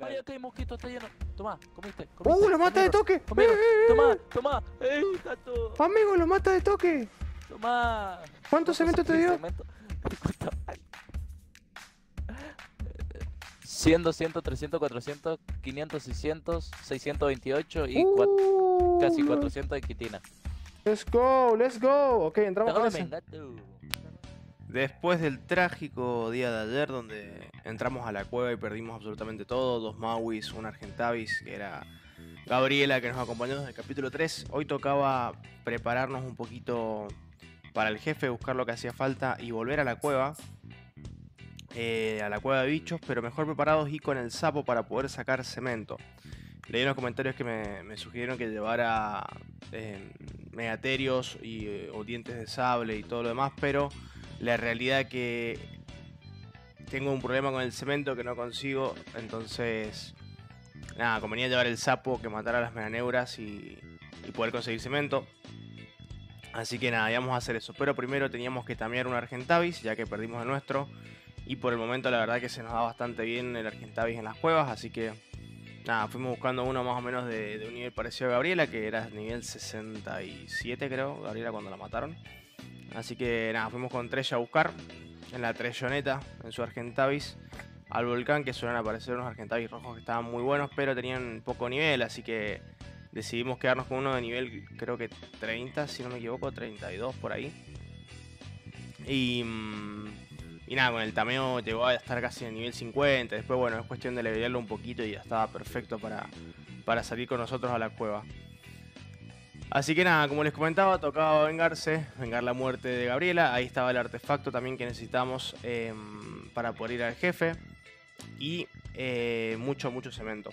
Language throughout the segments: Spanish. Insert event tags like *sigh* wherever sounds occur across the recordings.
Ay, acá hay mosquito, está lleno. Tomá, comiste. ¡Uh, comiste, lo mata de toque! comieron. ¡Eh, eh, eh! ¡Ey, gato! Amigo, lo mata de toque. Tomá. ¿Cuánto cemento te dio? Cemento? ¿Cuánto? 100, 200, 300, 400, 500, 600, 628 y cua- Uh, casi 400 de quitina. Let's go, let's go. Ok, entramos con. Después del trágico día de ayer donde entramos a la cueva y perdimos absolutamente todo, dos Mauis, un Argentavis, que era Gabriela que nos acompañó desde el capítulo 3, hoy tocaba prepararnos un poquito para el jefe, buscar lo que hacía falta y volver a la cueva, eh, a la cueva de bichos, pero mejor preparados y con el sapo para poder sacar cemento. Leí en los comentarios que me, me sugirieron que llevara eh, megaterios y, eh, o dientes de sable y todo lo demás, pero la realidad que tengo un problema con el cemento que no consigo, entonces nada, convenía llevar el sapo que matara las meganeuras y, y poder conseguir cemento. Así que nada, íbamos a hacer eso. Pero primero teníamos que tamear un Argentavis, ya que perdimos el nuestro. Y por el momento la verdad que se nos da bastante bien el Argentavis en las cuevas, así que nada, fuimos buscando uno más o menos de, de un nivel parecido a Gabriela, que era nivel 67 creo, Gabriela cuando la mataron. Así que nada, fuimos con Trella a buscar en la Trelloneta, en su Argentavis, al volcán, que suelen aparecer unos Argentavis rojos que estaban muy buenos, pero tenían poco nivel, así que decidimos quedarnos con uno de nivel, creo que 30, si no me equivoco, 32 por ahí. Y, mm, y nada, con el tameo llegó a estar casi en nivel 50. Después, bueno, es cuestión de levelearlo un poquito y ya estaba perfecto para, para salir con nosotros a la cueva. Así que nada, como les comentaba, tocaba vengarse, vengar la muerte de Gabriela. Ahí estaba el artefacto también que necesitamos em, para poder ir al jefe. Y eh, mucho, mucho cemento.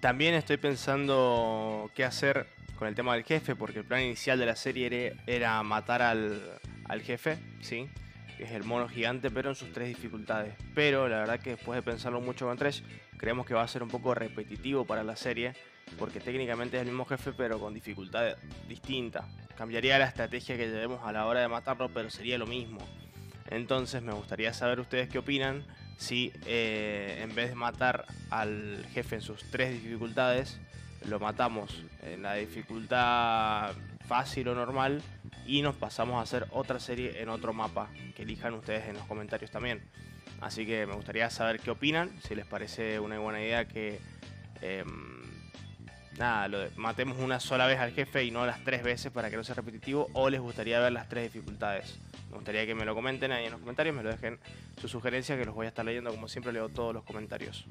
También estoy pensando qué hacer con el tema del jefe, porque el plan inicial de la serie era, matar al, al jefe, ¿sí? Que es el mono gigante, pero en sus tres dificultades. Pero la verdad que después de pensarlo mucho con Tresh, creemos que va a ser un poco repetitivo para la serie, porque técnicamente es el mismo jefe, pero con dificultad distinta. Cambiaría la estrategia que llevemos a la hora de matarlo, pero sería lo mismo. Entonces me gustaría saber ustedes qué opinan si eh, en vez de matar al jefe en sus tres dificultades, lo matamos en la dificultad fácil o normal y nos pasamos a hacer otra serie en otro mapa que elijan ustedes en los comentarios también. Así que me gustaría saber qué opinan, si les parece una buena idea que eh, nada, lo de- matemos una sola vez al jefe y no las tres veces para que no sea repetitivo o les gustaría ver las tres dificultades. Me gustaría que me lo comenten ahí en los comentarios, me lo dejen sus sugerencias que los voy a estar leyendo como siempre leo todos los comentarios.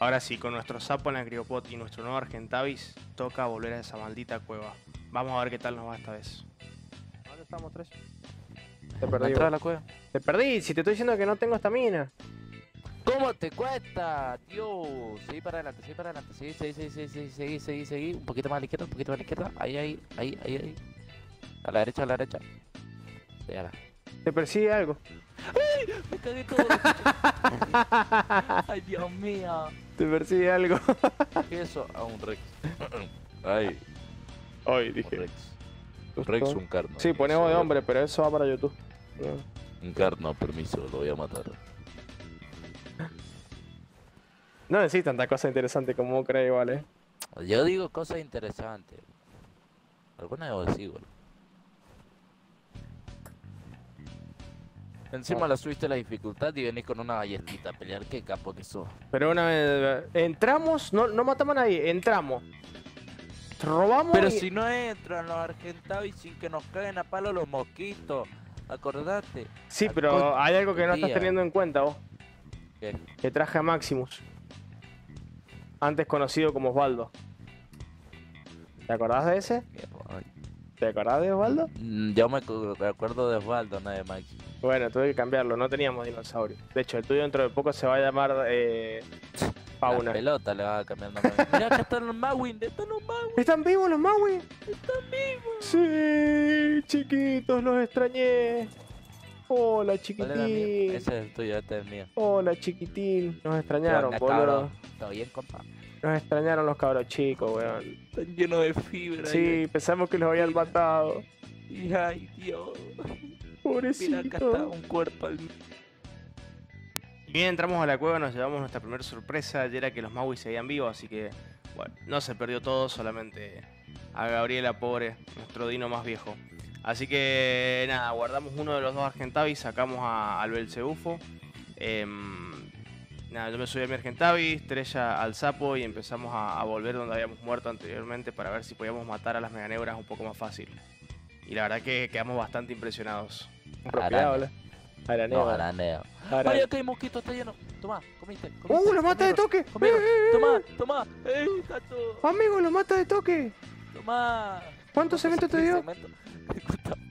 Ahora sí, con nuestro sapo en el criopod y nuestro nuevo Argentavis, toca volver a esa maldita cueva. Vamos a ver qué tal nos va esta vez. ¿Dónde estamos, tres? Te ¿La perdí. a la cueva? Te perdí, si te estoy diciendo que no tengo estamina. ¿Cómo te cuesta, tío? Seguí para adelante, seguí para adelante. Seguí, seguí, seguí, seguí, seguí, seguí, seguí, seguí. Un poquito más a la izquierda, un poquito más a la izquierda. Ahí, ahí, ahí, ahí, ahí. A la derecha, a la derecha. Te persigue algo. Me cagué todo. *laughs* Ay, Dios mío. Te persigue algo. ¿Qué es eso? A un Rex. *coughs* Ay, Hoy un dije. Rex. Un Rex, un carno. Sí, ponemos de hombre, pero eso va para YouTube. Un carno, permiso, lo voy a matar. No decís tanta cosa interesante como vos crees igual, eh. Yo digo cosas interesantes. Alguna vez sí, güey. Encima la subiste la dificultad y venís con una galletita a pelear. Qué capo que sos. Pero una vez. Entramos, no, no matamos a nadie, entramos. Robamos. Pero y- si no entran los argentavis sin que nos caigan a palo los mosquitos. Acordate. Sí, pero hay algo que no estás teniendo en cuenta vos. ¿Qué? Que traje a Maximus. Antes conocido como Osvaldo. ¿Te acordás de ese? ¿Te acordás de Osvaldo? Mm, Yo me acu- me acuerdo de Osvaldo, no de Max. Bueno, tuve que cambiarlo, no teníamos dinosaurio. De hecho, el tuyo dentro de poco se va a llamar eh, *laughs* La Fauna. pelota le va cambiando. *laughs* Mira, acá están los Mawin, están los Mawin. ¿Están vivos los Maui? Están vivos. Sí, chiquitos, los extrañé. Hola, chiquitín. Ese es el tuyo, este es el mío. Hola, chiquitín. Nos ¿Qué extrañaron, onda, boludo. ¿Todo bien, compa? Nos extrañaron los cabros chicos, weón. Están llenos de fibra. Sí, pensamos que los habían matado. Y, ay, Dios. Mira, acá Pobrecito. está un cuerpo al Y bien entramos a la cueva, nos llevamos nuestra primera sorpresa, y era que los Maui seguían vivos, así que, bueno, no se perdió todo, solamente a Gabriela, pobre, nuestro dino más viejo. Así que, nada, guardamos uno de los dos Argentavis, sacamos a, al Belcebufo. Em, nada, yo me subí a mi Argentavis, estrella al sapo y empezamos a, a volver donde habíamos muerto anteriormente para ver si podíamos matar a las meganeuras un poco más fácil. Y la verdad que quedamos bastante impresionados. Araneo. No, Araneo. araneo. Araneo. Ay, acá hay mosquito, está lleno. Toma, comiste. comiste ¡Uh, lo mata de toque! Conmigo. ¡Eh, eh, eh! Toma. ¡Ey, gato! Amigo, lo mata de toque. Toma. ¿Cuántos cementos te dio? Cemento. ¿Cuánto?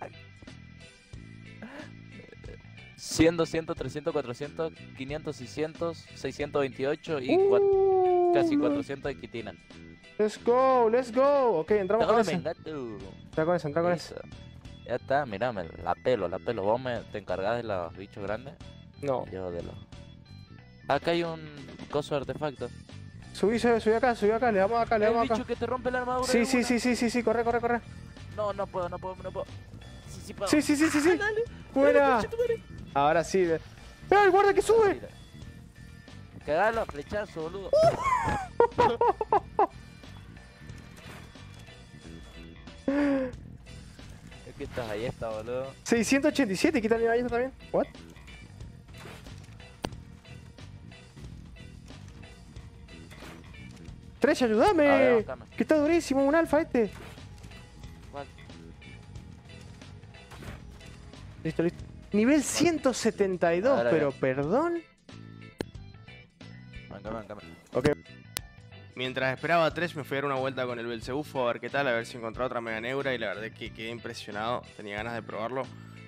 100, 200, 300, 400, 500, 600, 628 y Uh, casi 400 de quitina. Let's go, let's go. Ok, entramos con. Entra con ese, entra con. Listo. Ya está, mira, me la pelo, la pelo. Vos me, te encargás de los bichos grandes. No. Yo de los. Acá hay un coso de artefacto. Subí, subí, subí acá, subí acá, le damos acá, le El damos bicho acá. que te rompe la armadura. Sí, sí, sí, sí, sí, sí, corre, corre, corre. No, no puedo, no puedo, no puedo. Sí, sí puedo. Sí, sí, sí, sí, sí. *laughs* Dale. Fuera. Ahora sí. ve. ¡Eh, el guarda que sube! Cagalo a flechazo, boludo. *laughs* es que estás ahí, está, boludo. 687, quita la ballesta también. What? A ver, ayúdame. Que está durísimo, un alfa este. ¿Cuál? Listo, listo. Nivel 172, Ahora pero perdón. Bancame, bancame. Mientras esperaba a me fui a dar una vuelta con el Belcebufo a ver qué tal, a ver si encontraba otra Mega Neura y la verdad que quedé impresionado, tenía ganas de probarlo.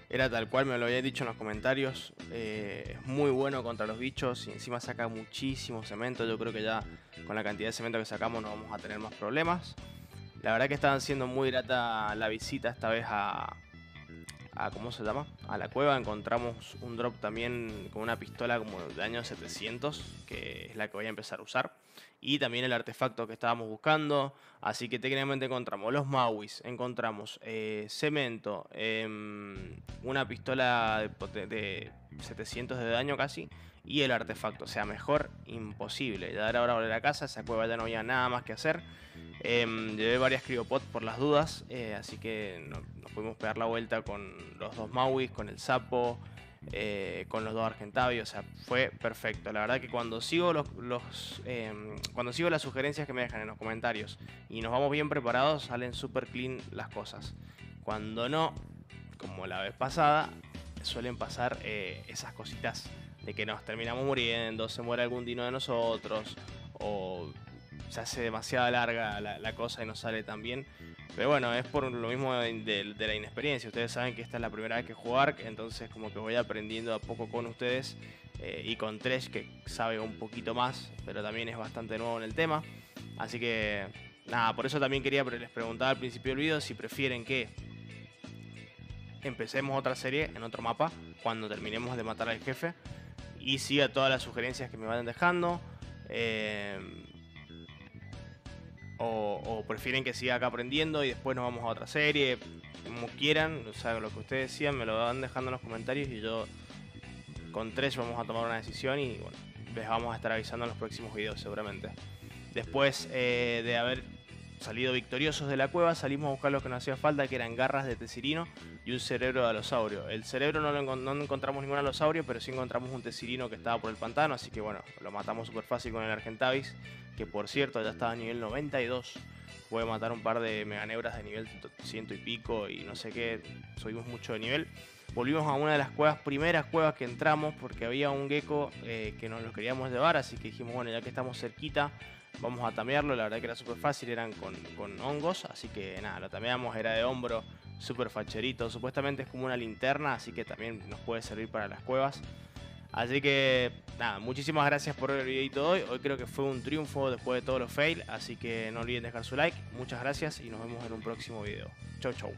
Era tal cual me lo había dicho en los comentarios, eh, es muy bueno contra los bichos y encima saca muchísimo cemento, yo creo que ya con la cantidad de cemento que sacamos no vamos a tener más problemas. La verdad que estaban siendo muy grata la visita esta vez a, a ¿cómo se llama? A la cueva encontramos un drop también con una pistola como de año 700, que es la que voy a empezar a usar y también el artefacto que estábamos buscando. Así que técnicamente encontramos los Mauis, encontramos eh, cemento, em, una pistola de, de 700 de daño casi y el artefacto. O sea, mejor imposible. Ya era hora de volver a casa, esa cueva ya no había nada más que hacer. Em, llevé varias criopods por las dudas, eh, así que no- nos pudimos pegar la vuelta con los dos Mauis, con el sapo, eh, con los dos Argentavi, o sea, fue perfecto. La verdad que cuando sigo los, los, em, cuando sigo las sugerencias que me dejan en los comentarios y nos vamos bien preparados, salen super clean las cosas. Cuando no, como la vez pasada, suelen pasar eh, esas cositas de que nos terminamos muriendo, se muere algún dino de nosotros, o se hace demasiado larga la, cosa y no sale tan bien. Pero bueno, es por lo mismo de, la inexperiencia. Ustedes saben que esta es la primera vez que jugar, entonces como que voy aprendiendo a poco con ustedes eh, y con Tresh que sabe un poquito más, pero también es bastante nuevo en el tema. Así que nada, por eso también quería les preguntar al principio del video si prefieren que empecemos otra serie en otro mapa cuando terminemos de matar al jefe y siga todas las sugerencias que me vayan dejando. eh, o, o prefieren que siga acá aprendiendo y después nos vamos a otra serie, como quieran, o sea, lo que ustedes decían me lo van dejando en los comentarios y yo con tres vamos a tomar una decisión y bueno, les vamos a estar avisando en los próximos videos seguramente. Después eh, de haber salido victoriosos de la cueva, salimos a buscar lo que nos hacía falta, que eran garras de tesirino y un cerebro de alosaurio. El cerebro no lo no encontramos ningún alosaurio, pero sí encontramos un tesirino que estaba por el pantano, así que bueno, lo matamos súper fácil con el Argentavis, que por cierto ya estaba a nivel 92. Puede matar un par de meganeuras de nivel ciento y pico y no sé qué, subimos mucho de nivel. Volvimos a una de las cuevas, primeras cuevas que entramos, porque había un gecko eh, que nos lo queríamos llevar, así que dijimos, bueno, ya que estamos cerquita, vamos a tamearlo. La verdad que era súper fácil, eran con, con hongos, así que nada, lo tameamos, era de hombro, súper facherito. Supuestamente es como una linterna, así que también nos puede servir para las cuevas. Así que nada, muchísimas gracias por el videito de hoy. Hoy creo que fue un triunfo después de todos los fails, así que no olviden dejar su like. Muchas gracias y nos vemos en un próximo video. Chau chau.